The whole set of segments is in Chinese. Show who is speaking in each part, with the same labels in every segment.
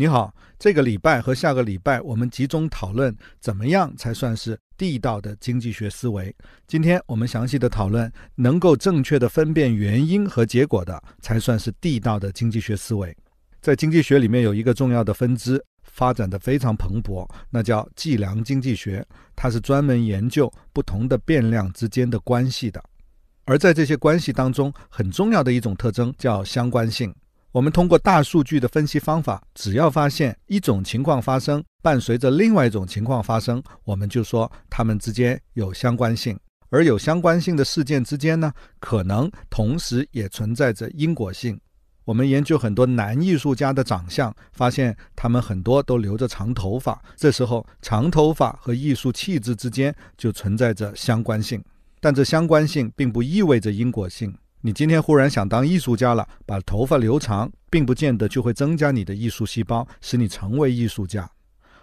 Speaker 1: 你好，这个礼拜和下个礼拜我们集中讨论怎么样才算是地道的经济学思维。今天我们详细的讨论能够正确的分辨原因和结果的，才算是地道的经济学思维。在经济学里面有一个重要的分支，发展的非常蓬勃，那叫计量经济学，它是专门研究不同的变量之间的关系的。而在这些关系当中，很重要的一种特征叫相关性。我们通过大数据的分析方法，只要发现一种情况发生，伴随着另外一种情况发生，我们就说它们之间有相关性。而有相关性的事件之间呢，可能同时也存在着因果性。我们研究很多男艺术家的长相，发现他们很多都留着长头发，这时候长头发和艺术气质之间就存在着相关性。但这相关性并不意味着因果性。你今天忽然想当艺术家了，把头发留长，并不见得就会增加你的艺术细胞，使你成为艺术家。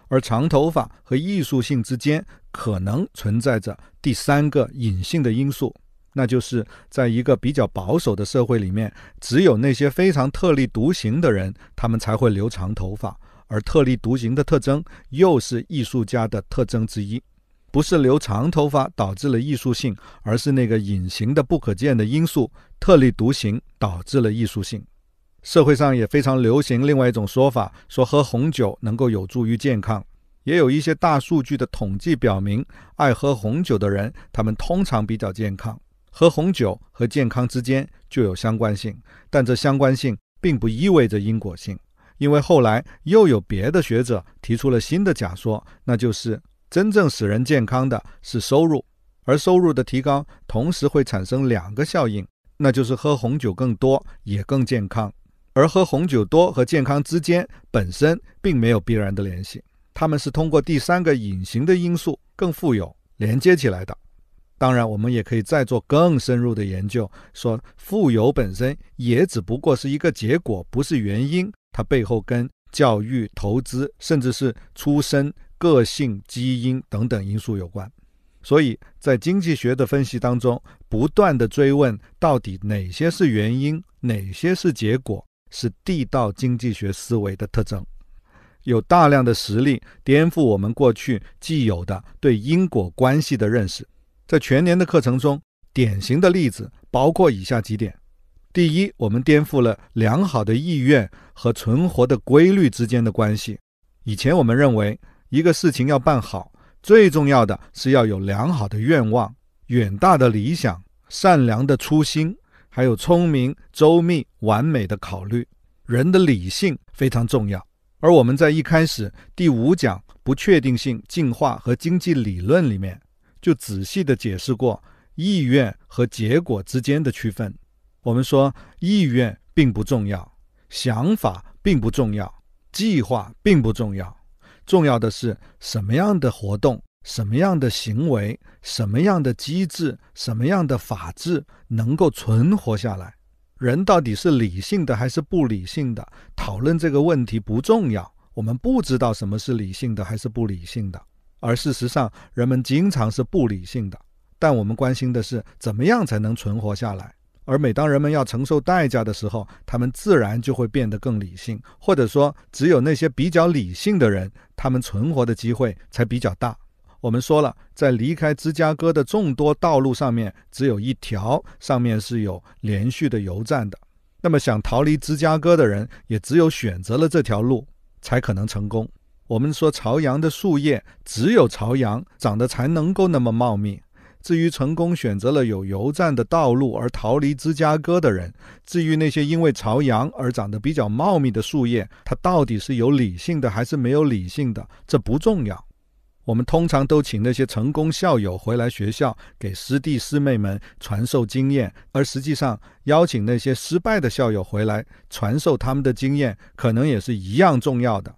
Speaker 1: 而长头发和艺术性之间可能存在着第三个隐性的因素，那就是在一个比较保守的社会里面，只有那些非常特立独行的人，他们才会留长头发，而特立独行的特征又是艺术家的特征之一。不是留长头发导致了艺术性，而是那个隐形的不可见的因素特立独行导致了艺术性。社会上也非常流行另外一种说法，说喝红酒能够有助于健康。也有一些大数据的统计表明，爱喝红酒的人，他们通常比较健康。喝红酒和健康之间就有相关性，但这相关性并不意味着因果性，因为后来又有别的学者提出了新的假说，那就是。真正使人健康的是收入，而收入的提高同时会产生两个效应，那就是喝红酒更多也更健康，而喝红酒多和健康之间本身并没有必然的联系，它们是通过第三个隐形的因素更富有连接起来的。当然，我们也可以再做更深入的研究，说富有本身也只不过是一个结果，不是原因，它背后跟教育、投资，甚至是出身。个性、基因等等因素有关，所以在经济学的分析当中，不断的追问到底哪些是原因，哪些是结果，是地道经济学思维的特征。有大量的实例颠覆我们过去既有的对因果关系的认识。在全年的课程中，典型的例子包括以下几点：第一，我们颠覆了良好的意愿和存活的规律之间的关系。以前我们认为。一个事情要办好，最重要的是要有良好的愿望、远大的理想、善良的初心，还有聪明、周密、完美的考虑。人的理性非常重要。而我们在一开始第五讲不确定性进化和经济理论里面，就仔细的解释过意愿和结果之间的区分。我们说，意愿并不重要，想法并不重要，计划并不重要。重要的是什么样的活动、什么样的行为、什么样的机制、什么样的法治能够存活下来？人到底是理性的还是不理性的？讨论这个问题不重要，我们不知道什么是理性的还是不理性的。而事实上，人们经常是不理性的。但我们关心的是怎么样才能存活下来。而每当人们要承受代价的时候，他们自然就会变得更理性，或者说，只有那些比较理性的人，他们存活的机会才比较大。我们说了，在离开芝加哥的众多道路上面，只有一条上面是有连续的油站的。那么，想逃离芝加哥的人，也只有选择了这条路，才可能成功。我们说，朝阳的树叶，只有朝阳长得才能够那么茂密。至于成功选择了有油站的道路而逃离芝加哥的人，至于那些因为朝阳而长得比较茂密的树叶，它到底是有理性的还是没有理性的，这不重要。我们通常都请那些成功校友回来学校给师弟师妹们传授经验，而实际上邀请那些失败的校友回来传授他们的经验，可能也是一样重要的。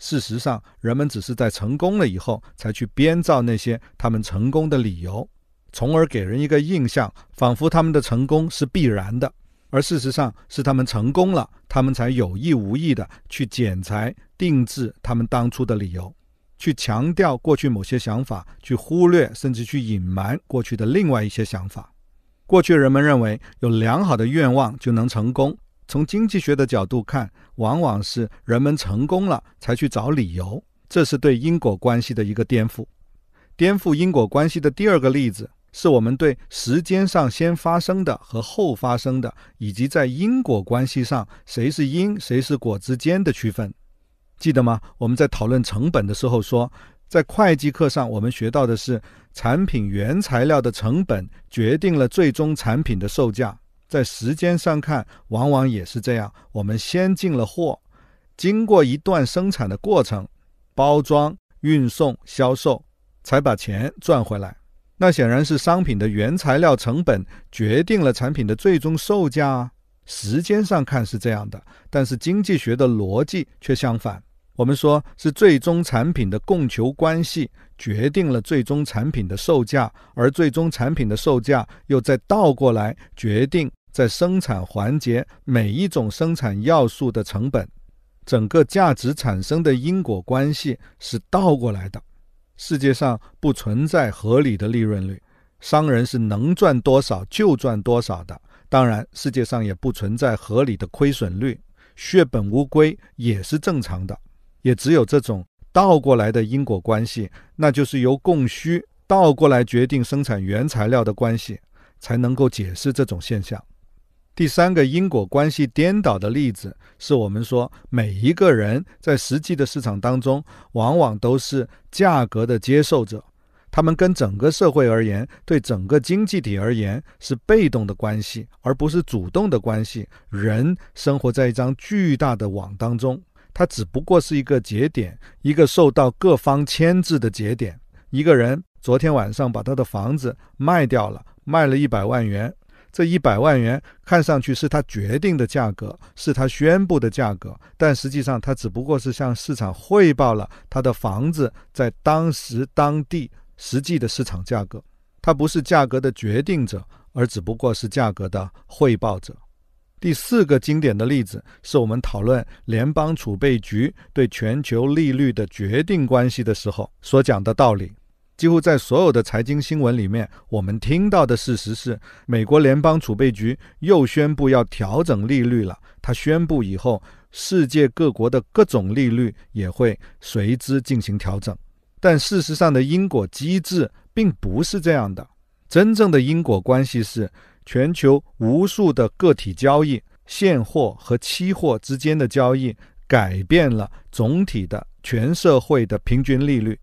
Speaker 1: 事实上，人们只是在成功了以后才去编造那些他们成功的理由。从而给人一个印象，仿佛他们的成功是必然的，而事实上是他们成功了，他们才有意无意的去剪裁、定制他们当初的理由，去强调过去某些想法，去忽略甚至去隐瞒过去的另外一些想法。过去人们认为有良好的愿望就能成功，从经济学的角度看，往往是人们成功了才去找理由，这是对因果关系的一个颠覆。颠覆因果关系的第二个例子，是我们对时间上先发生的和后发生的，以及在因果关系上谁是因谁是果之间的区分。记得吗？我们在讨论成本的时候说，在会计课上我们学到的是产品原材料的成本决定了最终产品的售价。在时间上看，往往也是这样。我们先进了货，经过一段生产的过程，包装、运送、销售。才把钱赚回来，那显然是商品的原材料成本决定了产品的最终售价啊。时间上看是这样的，但是经济学的逻辑却相反。我们说是最终产品的供求关系决定了最终产品的售价，而最终产品的售价又再倒过来决定在生产环节每一种生产要素的成本。整个价值产生的因果关系是倒过来的。世界上不存在合理的利润率，商人是能赚多少就赚多少的。当然，世界上也不存在合理的亏损率，血本无归也是正常的。也只有这种倒过来的因果关系，那就是由供需倒过来决定生产原材料的关系，才能够解释这种现象。第三个因果关系颠倒的例子，是我们说每一个人在实际的市场当中，往往都是价格的接受者，他们跟整个社会而言，对整个经济体而言是被动的关系，而不是主动的关系。人生活在一张巨大的网当中，它只不过是一个节点，一个受到各方牵制的节点。一个人昨天晚上把他的房子卖掉了，卖了一百万元。这一百万元看上去是他决定的价格，是他宣布的价格，但实际上他只不过是向市场汇报了他的房子在当时当地实际的市场价格。他不是价格的决定者，而只不过是价格的汇报者。第四个经典的例子是我们讨论联邦储备局对全球利率的决定关系的时候所讲的道理。几乎在所有的财经新闻里面，我们听到的事实是，美国联邦储备局又宣布要调整利率了。他宣布以后，世界各国的各种利率也会随之进行调整。但事实上的因果机制并不是这样的。真正的因果关系是，全球无数的个体交易、现货和期货之间的交易，改变了总体的全社会的平均利率。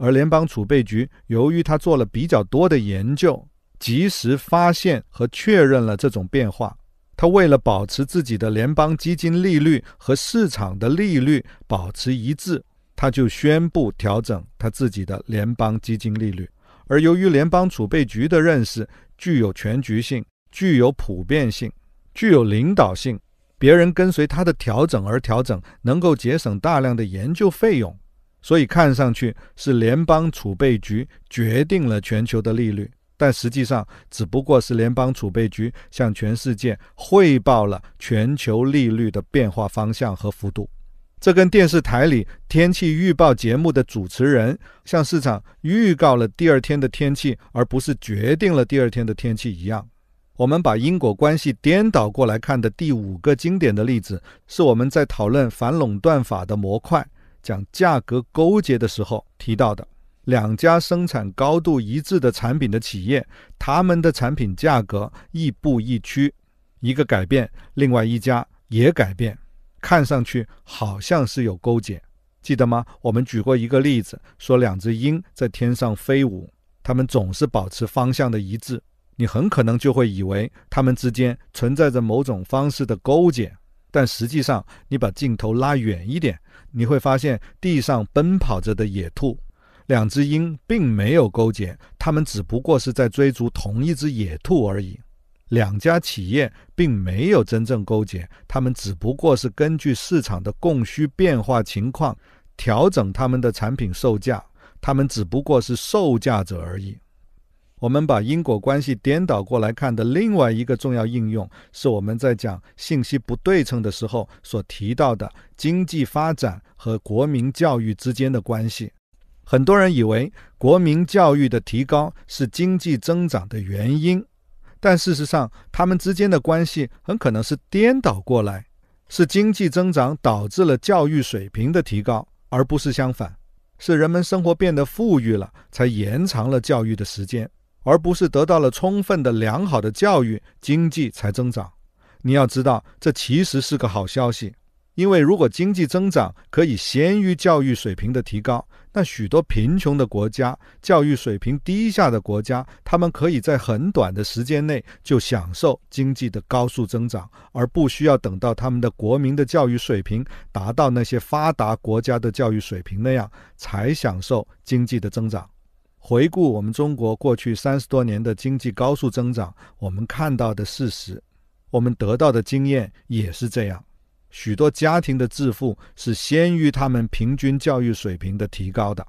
Speaker 1: 而联邦储备局由于他做了比较多的研究，及时发现和确认了这种变化。他为了保持自己的联邦基金利率和市场的利率保持一致，他就宣布调整他自己的联邦基金利率。而由于联邦储备局的认识具有全局性、具有普遍性、具有领导性，别人跟随他的调整而调整，能够节省大量的研究费用。所以看上去是联邦储备局决定了全球的利率，但实际上只不过是联邦储备局向全世界汇报了全球利率的变化方向和幅度。这跟电视台里天气预报节目的主持人向市场预告了第二天的天气，而不是决定了第二天的天气一样。我们把因果关系颠倒过来看的第五个经典的例子，是我们在讨论反垄断法的模块。讲价格勾结的时候提到的，两家生产高度一致的产品的企业，他们的产品价格亦步亦趋，一个改变，另外一家也改变，看上去好像是有勾结，记得吗？我们举过一个例子，说两只鹰在天上飞舞，它们总是保持方向的一致，你很可能就会以为它们之间存在着某种方式的勾结。但实际上，你把镜头拉远一点，你会发现地上奔跑着的野兔，两只鹰并没有勾结，它们只不过是在追逐同一只野兔而已。两家企业并没有真正勾结，他们只不过是根据市场的供需变化情况调整他们的产品售价，他们只不过是售价者而已。我们把因果关系颠倒过来看的另外一个重要应用，是我们在讲信息不对称的时候所提到的经济发展和国民教育之间的关系。很多人以为国民教育的提高是经济增长的原因，但事实上，他们之间的关系很可能是颠倒过来，是经济增长导致了教育水平的提高，而不是相反。是人们生活变得富裕了，才延长了教育的时间，而不是得到了充分的良好的教育，经济才增长。你要知道，这其实是个好消息。因为如果经济增长可以先于教育水平的提高，那许多贫穷的国家、教育水平低下的国家，他们可以在很短的时间内就享受经济的高速增长，而不需要等到他们的国民的教育水平达到那些发达国家的教育水平那样才享受经济的增长。回顾我们中国过去三十多年的经济高速增长，我们看到的事实，我们得到的经验也是这样。许多家庭的致富是先于他们平均教育水平的提高的，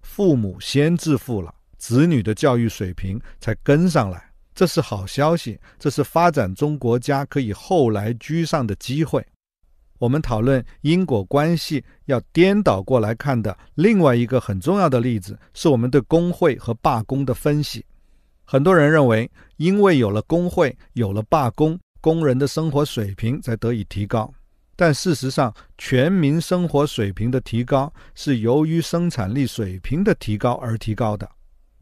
Speaker 1: 父母先致富了，子女的教育水平才跟上来，这是好消息，这是发展中国家可以后来居上的机会。我们讨论因果关系要颠倒过来看的另外一个很重要的例子，是我们对工会和罢工的分析。很多人认为，因为有了工会，有了罢工，工人的生活水平才得以提高。但事实上，全民生活水平的提高是由于生产力水平的提高而提高的。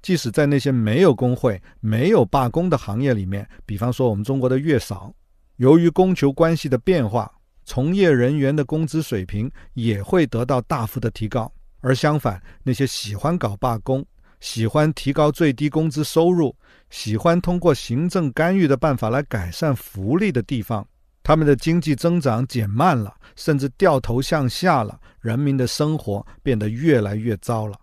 Speaker 1: 即使在那些没有工会、没有罢工的行业里面，比方说我们中国的月嫂，由于供求关系的变化，从业人员的工资水平也会得到大幅的提高。而相反，那些喜欢搞罢工、喜欢提高最低工资收入、喜欢通过行政干预的办法来改善福利的地方，他们的经济增长减慢了，甚至掉头向下了，人民的生活变得越来越糟了。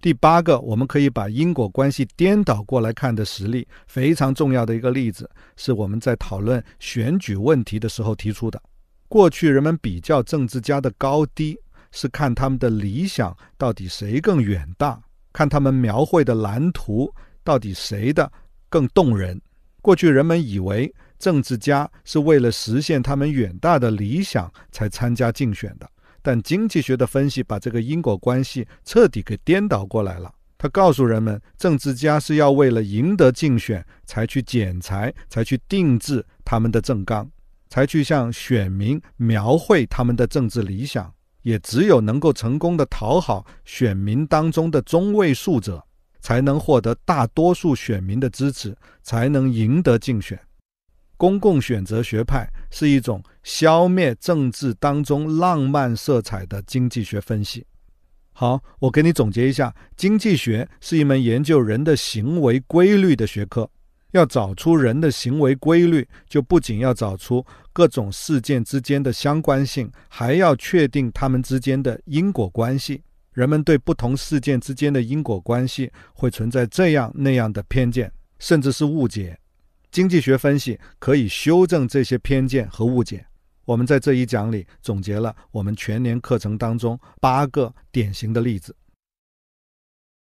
Speaker 1: 第八个，我们可以把因果关系颠倒过来看的实例，非常重要的一个例子，是我们在讨论选举问题的时候提出的。过去人们比较政治家的高低，是看他们的理想到底谁更远大，看他们描绘的蓝图到底谁的更动人。过去人们以为。政治家是为了实现他们远大的理想才参加竞选的，但经济学的分析把这个因果关系彻底给颠倒过来了。他告诉人们，政治家是要为了赢得竞选才去剪裁，才去定制他们的政纲，才去向选民描绘他们的政治理想。也只有能够成功的讨好选民当中的中位数者，才能获得大多数选民的支持，才能赢得竞选。公共选择学派是一种消灭政治当中浪漫色彩的经济学分析。好，我给你总结一下：经济学是一门研究人的行为规律的学科。要找出人的行为规律，就不仅要找出各种事件之间的相关性，还要确定它们之间的因果关系。人们对不同事件之间的因果关系会存在这样那样的偏见，甚至是误解。经济学分析可以修正这些偏见和误解。我们在这一讲里总结了我们全年课程当中八个典型的例子。